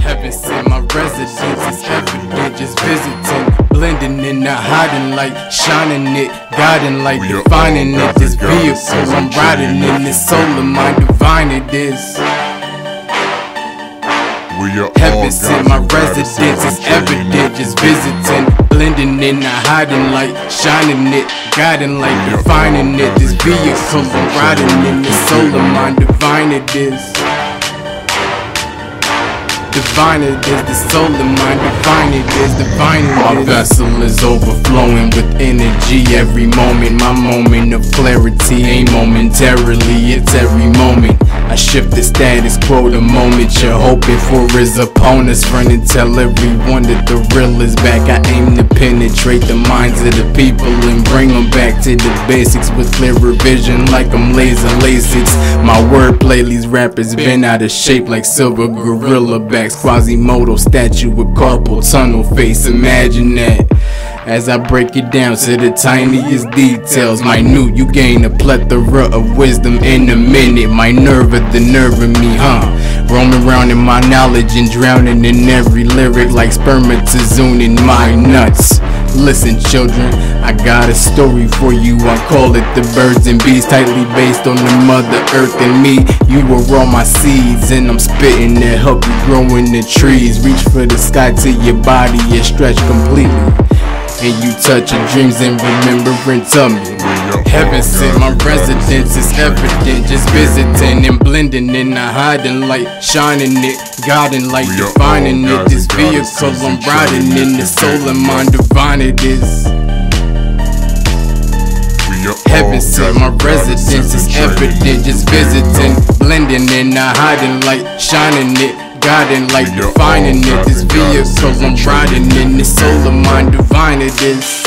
Heaven sent my residence is evident, just visiting. Blending in the hiding light, shining it, guiding light, defining it. This vehicle I'm riding in, this soul of mine, divine it is. We are Heaven sent my gods and goddesses residence is evident, just visiting. Blending in the hiding light, shining it, guiding light, We defining it. This vehicle I'm riding in, this soul of mine, divine it is. Divine it is, the soul of mine, divine it is, divine it is. My vessel is overflowing with energy every moment. My moment of clarity ain't momentarily, it's every moment. I shift the status quo the moment you're hoping for is opponents. Run and tell everyone that the real is back. I aim to penetrate the minds of the people and bring them back to the basics with clearer vision like I'm laser LASIX. My wordplay, these rappers been out of shape like silver gorilla backs. Quasimodo statue with carpal tunnel face. Imagine that. As I break it down to the tiniest details, minute, you gain a plethora of wisdom in a minute. My nerve of the nerve of me, huh? Roaming around in my knowledge and drowning in every lyric like spermatozoon in my nuts. Listen, children, I got a story for you. I call it the birds and bees, tightly based on the mother earth and me. You were all my seeds, and I'm spitting to help you grow in the trees. Reach for the sky till your body is stretched completely. And you touch your dreams and remembrance of me. Heaven sent my residence is evident, just visiting and blending in the hiding light, shining it, guiding light, defining it. This and vehicle I'm and riding in, the soul of mine, divine it is. Heaven sent my residence is and evident, just visiting, blending in the hiding light, shining it, guiding light, We defining it. This vehicle I'm riding in, the soul of mine, divine it is.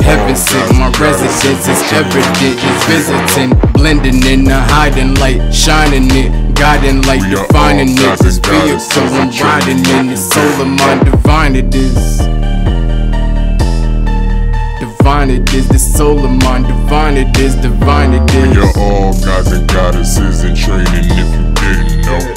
Heaven sent my residence is evident, just visiting, blending in the hiding light, shining it, guiding light, defining it. This vehicle I'm riding in, the soul of mine, divine it is divine it is. The soul of mine, divine it is, divine it is. We are all gods and goddesses in training if you didn't know.